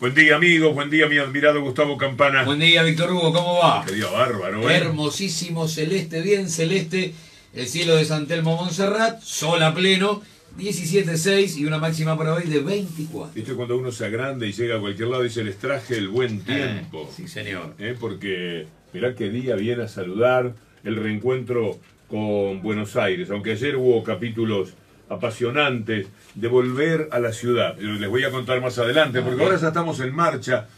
Buen día, amigos. Buen día, mi admirado Gustavo Campana. Buen día, Víctor Hugo. ¿Cómo va? Qué día bárbaro, ¿eh? Hermosísimo, celeste, bien celeste. El cielo de San Telmo Montserrat, sol a pleno, 17.6 y una máxima para hoy de 24. Viste cuando uno se agranda y llega a cualquier lado y dice, les traje el buen tiempo. Eh, sí, señor. ¿Eh? Porque mirá qué día viene a saludar el reencuentro con Buenos Aires. Aunque ayer hubo capítulos apasionantes de volver a la ciudad. Les voy a contar más adelante, porque ahora ya estamos en marcha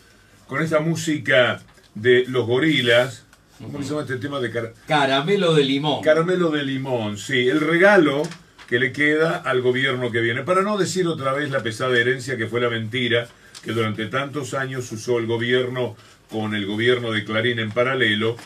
con esa música de los gorilas. ¿Cómo se llama este tema de caramelo de limón? Caramelo de limón, sí. El regalo que le queda al gobierno que viene. Para no decir otra vez la pesada herencia que fue la mentira que durante tantos años usó el gobierno con el gobierno de Clarín en paralelo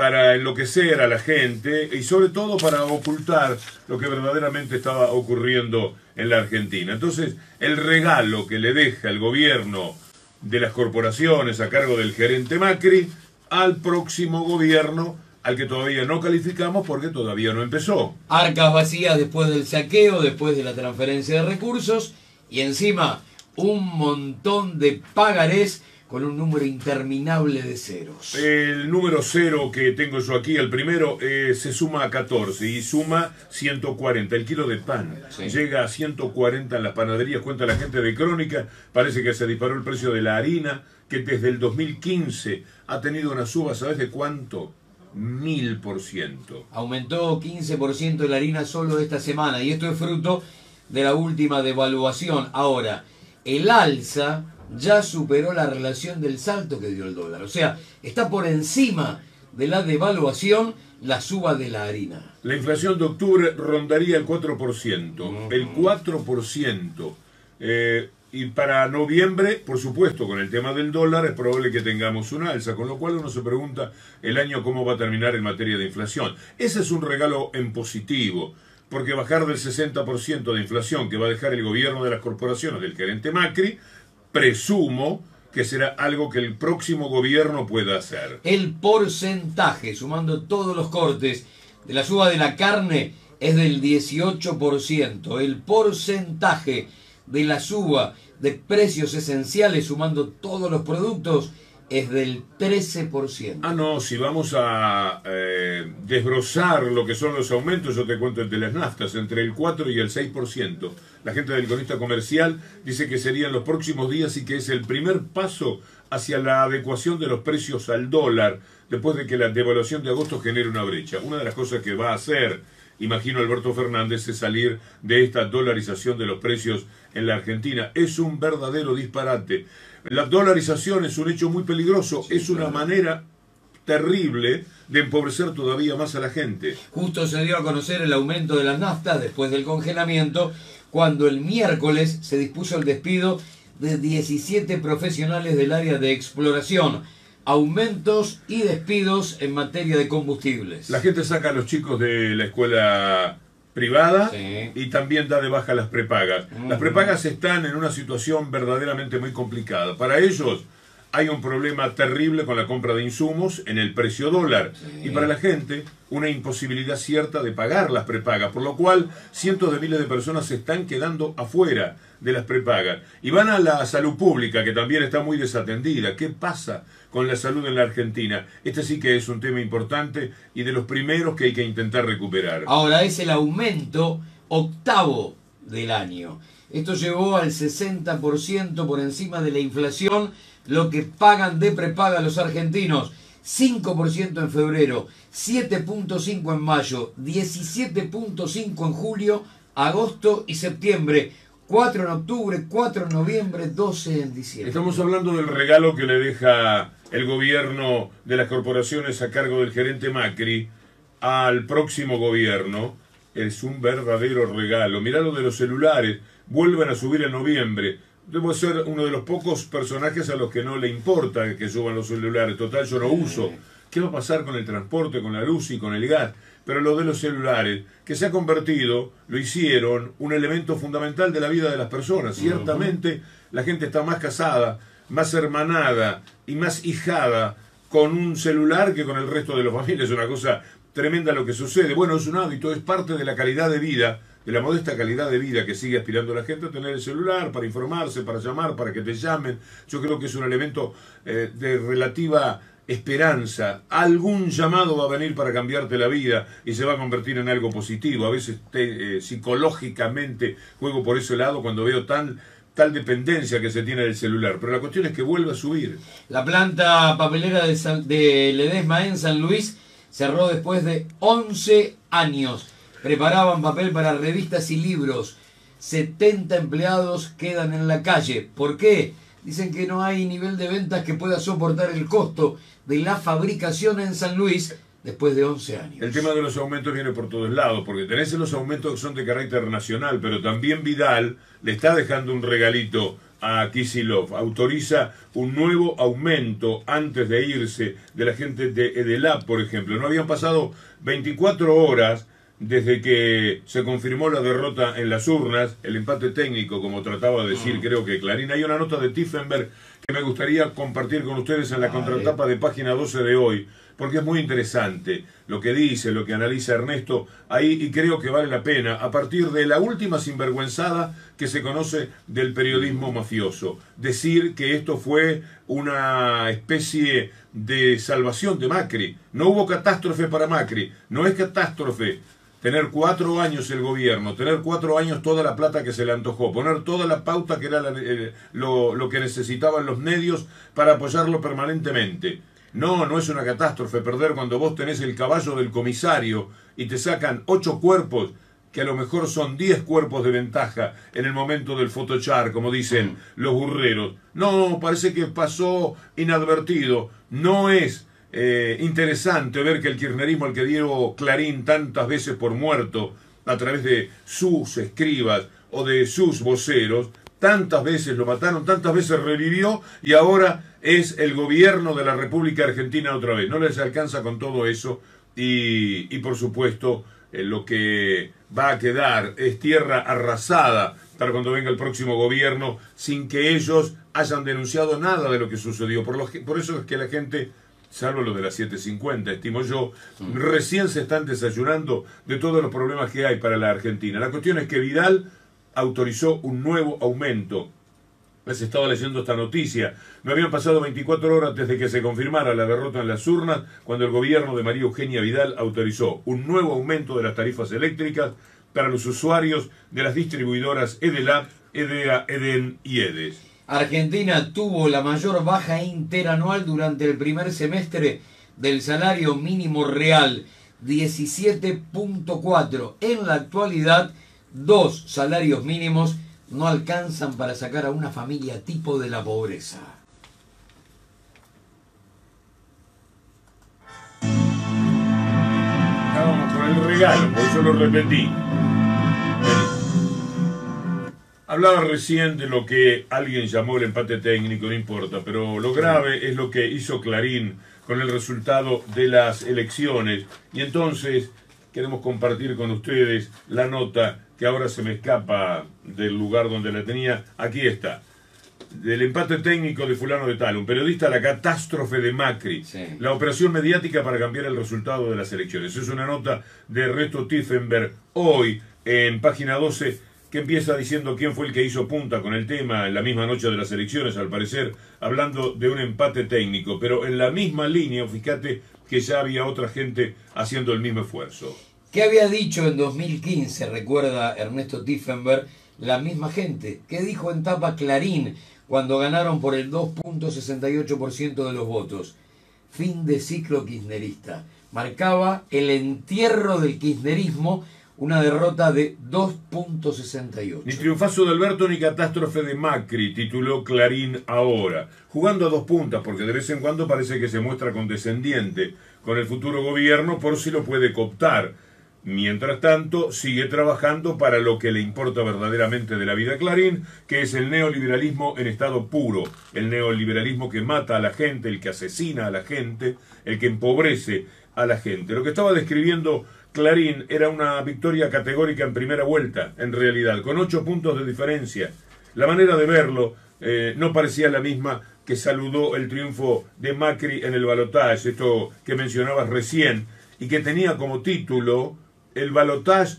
para enloquecer a la gente y sobre todo para ocultar lo que verdaderamente estaba ocurriendo en la Argentina. Entonces, el regalo que le deja el gobierno de las corporaciones a cargo del gerente Macri al próximo gobierno al que todavía no calificamos porque todavía no empezó. Arcas vacías después del saqueo, después de la transferencia de recursos y encima un montón de pagarés con un número interminable de ceros. El número cero que tengo yo aquí, el primero, eh, se suma a 14 y suma 140. El kilo de pan llega a 140 en las panaderías, cuenta la gente de Crónica. Parece que se disparó el precio de la harina, que desde el 2015 ha tenido una suba, ¿sabes de cuánto? Mil por ciento. Aumentó 15% la harina solo esta semana y esto es fruto de la última devaluación. Ahora, el alza ya superó la relación del salto que dio el dólar. O sea, está por encima de la devaluación la suba de la harina. La inflación de octubre rondaría el 4%. El 4%. Eh, y para noviembre, por supuesto, con el tema del dólar es probable que tengamos una alza, con lo cual uno se pregunta el año cómo va a terminar en materia de inflación. Ese es un regalo en positivo, porque bajar del 60% de inflación que va a dejar el gobierno de las corporaciones del gerente Macri presumo que será algo que el próximo gobierno pueda hacer. El porcentaje, sumando todos los cortes de la suba de la carne, es del 18%. El porcentaje de la suba de precios esenciales, sumando todos los productos, es del 13%. Ah, no, si vamos a eh, desbrozar lo que son los aumentos, yo te cuento el de las naftas, entre el 4 y el 6%. La gente del cronista comercial dice que serían los próximos días y que es el primer paso hacia la adecuación de los precios al dólar, después de que la devaluación de agosto genere una brecha. Una de las cosas que va a hacer, imagino Alberto Fernández, es salir de esta dolarización de los precios en la Argentina. Es un verdadero disparate. La dolarización es un hecho muy peligroso, es una manera terrible de empobrecer todavía más a la gente. Justo se dio a conocer el aumento de las naftas después del congelamiento, cuando el miércoles se dispuso el despido de 17 profesionales del área de exploración. Aumentos y despidos en materia de combustibles. La gente saca a los chicos de la escuela privada y también da de baja las prepagas. Las prepagas están en una situación verdaderamente muy complicada. Para ellos hay un problema terrible con la compra de insumos en el precio dólar y para la gente una imposibilidad cierta de pagar las prepagas, por lo cual cientos de miles de personas se están quedando afuera de las prepagas y van a la salud pública que también está muy desatendida. ¿Qué pasa con la salud en la Argentina? Este sí que es un tema importante y de los primeros que hay que intentar recuperar. Ahora es el aumento octavo del año. Esto llevó al 60% por encima de la inflación lo que pagan de prepaga los argentinos. 5% en febrero, 7.5 en mayo, 17.5 en julio, agosto y septiembre. 4 en octubre, 4 en noviembre, 12 en diciembre. Estamos hablando del regalo que le deja el gobierno de las corporaciones a cargo del gerente Macri al próximo gobierno. Es un verdadero regalo. Mirá lo de los celulares. Vuelven a subir en noviembre debo ser uno de los pocos personajes a los que no le importa que suban los celulares. Total, yo no uso. ¿Qué va a pasar con el transporte, con la luz y con el gas? Pero lo de los celulares, que se ha convertido, lo hicieron, un elemento fundamental de la vida de las personas. Ciertamente la gente está más casada, más hermanada y más hijada con un celular que con el resto de los familias. Es una cosa tremenda lo que sucede. Bueno, es un hábito, es parte de la calidad de vida de la modesta calidad de vida que sigue aspirando la gente a tener el celular para informarse, para llamar, para que te llamen. Yo creo que es un elemento eh, de relativa esperanza. Algún llamado va a venir para cambiarte la vida y se va a convertir en algo positivo. A veces eh, psicológicamente juego por ese lado cuando veo tan tal dependencia que se tiene del celular. Pero la cuestión es que vuelve a subir. La planta papelera de, de Ledesma en San Luis cerró después de 11 años. Preparaban papel para revistas y libros. 70 empleados quedan en la calle. ¿Por qué? Dicen que no hay nivel de ventas que pueda soportar el costo de la fabricación en San Luis después de 11 años. El tema de los aumentos viene por todos lados, porque tenés los aumentos que son de carácter nacional, pero también Vidal le está dejando un regalito a Kisilov. Autoriza un nuevo aumento antes de irse de la gente de Edelab, por ejemplo. No habían pasado 24 horas desde que se confirmó la derrota en las urnas, el empate técnico, como trataba de decir, mm. creo que Clarín. Hay una nota de Tiffenberg que me gustaría compartir con ustedes en la contratapa de página 12 de hoy, porque es muy interesante lo que dice, lo que analiza Ernesto ahí, y creo que vale la pena, a partir de la última sinvergüenzada que se conoce del periodismo mafioso, decir que esto fue una especie de salvación de Macri. No hubo catástrofe para Macri, no es catástrofe tener cuatro años el gobierno, tener cuatro años toda la plata que se le antojó, poner toda la pauta que era eh, lo, lo, que necesitaban los medios para apoyarlo permanentemente. No, no es una catástrofe perder cuando vos tenés el caballo del comisario y te sacan ocho cuerpos, que a lo mejor son diez cuerpos de ventaja en el momento del fotochar, como dicen mm. los burreros. No, parece que pasó inadvertido. No es eh, interesante ver que el kirchnerismo al que dio Clarín tantas veces por muerto a través de sus escribas o de sus voceros, tantas veces lo mataron, tantas veces revivió y ahora es el gobierno de la República Argentina otra vez. No les alcanza con todo eso y, por supuesto eh, lo que va a quedar es tierra arrasada para cuando venga el próximo gobierno sin que ellos hayan denunciado nada de lo que sucedió. Por, por eso es que la gente salvo lo de las 7.50, estimo yo, recién se están desayunando de todos los problemas que hay para la Argentina. La cuestión es que Vidal autorizó un nuevo aumento. Les estaba leyendo esta noticia. No habían pasado 24 horas desde que se confirmara la derrota en las urnas cuando el gobierno de María Eugenia Vidal autorizó un nuevo aumento de las tarifas eléctricas para los usuarios de las distribuidoras Edelab, EDEA, EDEN y EDES. Argentina tuvo la mayor baja interanual durante el primer semestre del salario mínimo real, 17.4. En la actualidad, dos salarios mínimos no alcanzan para sacar a una familia tipo de la pobreza. Con el regalo, por eso lo. Hablaba recién de lo que alguien llamó el empate técnico, no importa, pero lo grave es lo que hizo Clarín con el resultado de las elecciones. Y entonces queremos compartir con ustedes la nota que ahora se me escapa del lugar donde la tenía. Aquí está. Del empate técnico de fulano de tal, un periodista, la catástrofe de Macri, la operación mediática para cambiar el resultado de las elecciones. Es una nota de Resto Tiffenberg hoy en página 12 que empieza diciendo quién fue el que hizo punta con el tema en la misma noche de las elecciones, al parecer, hablando de un empate técnico, pero en la misma línea, fíjate que ya había otra gente haciendo el mismo esfuerzo. ¿Qué había dicho en 2015, recuerda Ernesto Tiffenberg, la misma gente? ¿Qué dijo en tapa Clarín cuando ganaron por el 2.68% de los votos? Fin de ciclo kirchnerista. Marcaba el entierro del kirchnerismo una derrota de 2.68. Ni triunfazo de Alberto ni catástrofe de Macri, tituló Clarín ahora. Jugando a dos puntas, porque de vez en cuando parece que se muestra condescendiente con el futuro gobierno por si lo puede cooptar. Mientras tanto, sigue trabajando para lo que le importa verdaderamente de la vida Clarín, que es el neoliberalismo en estado puro, el neoliberalismo que mata a la gente, el que asesina a la gente, el que empobrece a la gente. Lo que estaba describiendo Clarín era una victoria categórica en primera vuelta, en realidad, con ocho puntos de diferencia. La manera de verlo eh, no parecía la misma que saludó el triunfo de Macri en el balotaje, esto que mencionabas recién, y que tenía como título el balotaje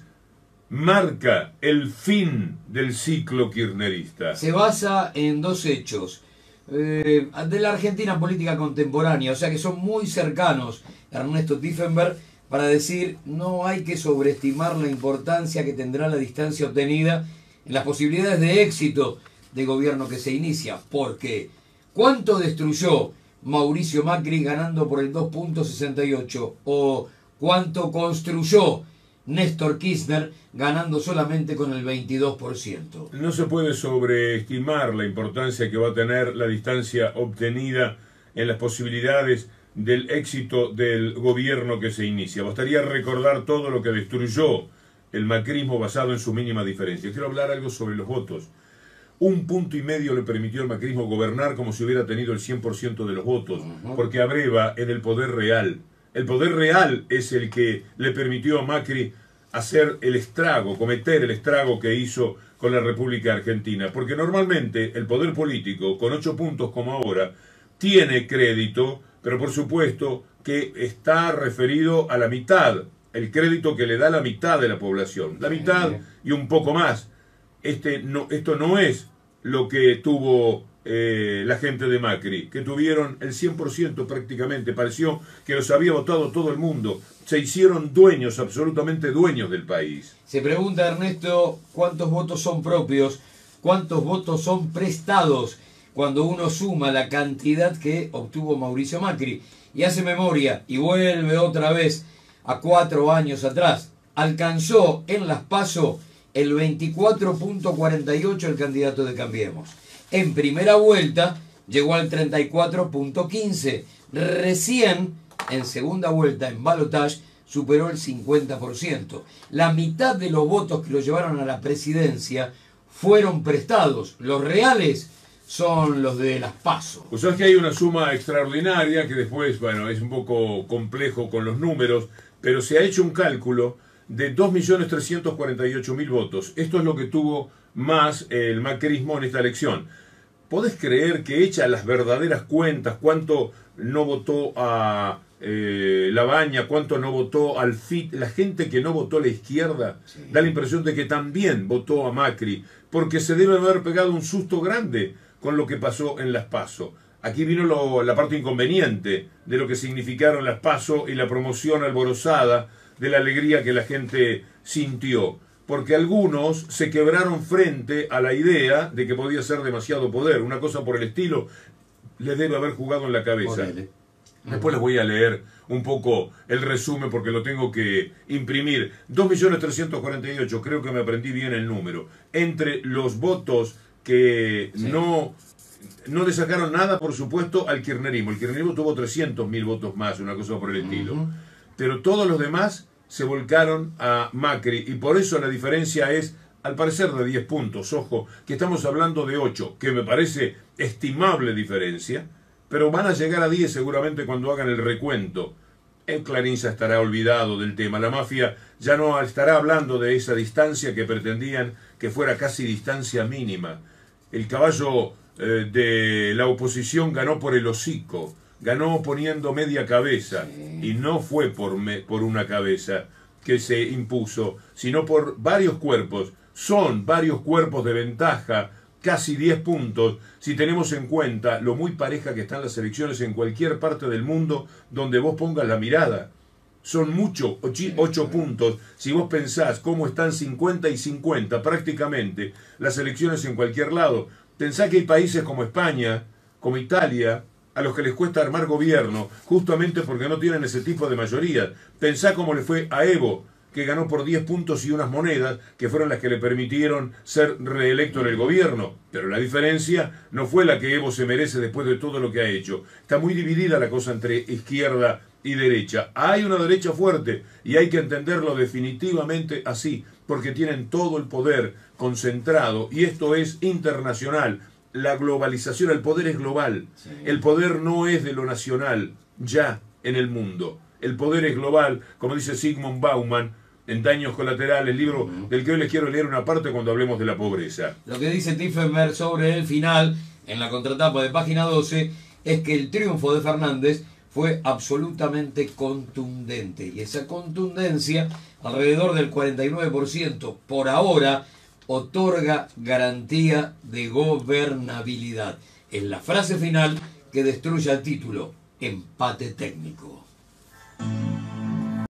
marca el fin del ciclo kirchnerista? Se basa en dos hechos. Eh, de la Argentina política contemporánea, o sea que son muy cercanos Ernesto Tiffenberg para decir no hay que sobreestimar la importancia que tendrá la distancia obtenida en las posibilidades de éxito de gobierno que se inicia, porque ¿cuánto destruyó Mauricio Macri ganando por el 2.68 o cuánto construyó Néstor Kirchner ganando solamente con el 22%. No se puede sobreestimar la importancia que va a tener la distancia obtenida en las posibilidades del éxito del gobierno que se inicia. Bastaría recordar todo lo que destruyó el macrismo basado en su mínima diferencia. Quiero hablar algo sobre los votos. Un punto y medio le permitió al macrismo gobernar como si hubiera tenido el 100% de los votos, porque abreva en el poder real. El poder real es el que le permitió a Macri hacer el estrago, cometer el estrago que hizo con la República Argentina. Porque normalmente el poder político, con ocho puntos como ahora, tiene crédito, pero por supuesto que está referido a la mitad, el crédito que le da la mitad de la población, la mitad y un poco más. Este no, esto no es lo que tuvo eh, la gente de Macri, que tuvieron el 100% prácticamente, pareció que los había votado todo el mundo, se hicieron dueños, absolutamente dueños del país. Se pregunta Ernesto cuántos votos son propios, cuántos votos son prestados cuando uno suma la cantidad que obtuvo Mauricio Macri y hace memoria y vuelve otra vez a cuatro años atrás. Alcanzó en las PASO el 24.48 el candidato de Cambiemos. En primera vuelta llegó al 34.15. Recién en segunda vuelta en balotage superó el 50%. La mitad de los votos que lo llevaron a la presidencia fueron prestados. Los reales son los de las PASO. O sea que hay una suma extraordinaria que después, bueno, es un poco complejo con los números, pero se ha hecho un cálculo de 2.348.000 votos. Esto es lo que tuvo más el macrismo en esta elección. ¿Podés creer que echa las verdaderas cuentas cuánto no votó a eh, La Baña, cuánto no votó al FIT? La gente que no votó a la izquierda da la impresión de que también votó a Macri, porque se debe haber pegado un susto grande con lo que pasó en las PASO. Aquí vino la parte inconveniente de lo que significaron las PASO y la promoción alborozada de la alegría que la gente sintió, porque algunos se quebraron frente a la idea de que podía ser demasiado poder, una cosa por el estilo, les debe haber jugado en la cabeza. Después les voy a leer un poco el resumen porque lo tengo que imprimir. 2.348.000, creo que me aprendí bien el número. Entre los votos que no, no le sacaron nada, por supuesto, al kirchnerismo. El kirchnerismo tuvo 300.000 votos más, una cosa por el estilo. Pero todos los demás se volcaron a Macri y por eso la diferencia es al parecer de 10 puntos, ojo, que estamos hablando de 8, que me parece estimable diferencia, pero van a llegar a 10 seguramente cuando hagan el recuento. El Clarinza estará olvidado del tema, la mafia ya no estará hablando de esa distancia que pretendían que fuera casi distancia mínima. El caballo eh, de la oposición ganó por el hocico, ganó poniendo media cabeza y no fue por, por una cabeza que se impuso, sino por varios cuerpos. Son varios cuerpos de ventaja, casi 10 puntos, si tenemos en cuenta lo muy pareja que están las elecciones en cualquier parte del mundo donde vos pongas la mirada. Son muchos, 8 puntos, si vos pensás cómo están 50 y 50 prácticamente las elecciones en cualquier lado. Pensá que hay países como España, como Italia, a los que les cuesta armar gobierno, justamente porque no tienen ese tipo de mayoría. Pensá cómo le fue a Evo, que ganó por 10 puntos y unas monedas, que fueron las que le permitieron ser reelecto en el gobierno. Pero la diferencia no fue la que Evo se merece después de todo lo que ha hecho. Está muy dividida la cosa entre izquierda y derecha. Hay una derecha fuerte y hay que entenderlo definitivamente así, porque tienen todo el poder concentrado y esto es internacional la globalización, el poder es global. El poder no es de lo nacional, ya en el mundo. El poder es global, como dice Sigmund Bauman en Daños Colaterales, libro del que hoy les quiero leer una parte cuando hablemos de la pobreza. Lo que dice Tiffenberg sobre el final, en la contratapa de página 12, es que el triunfo de Fernández fue absolutamente contundente. Y esa contundencia, alrededor del 49% por ahora, otorga garantía de gobernabilidad. Es la frase final que destruye el título, empate técnico.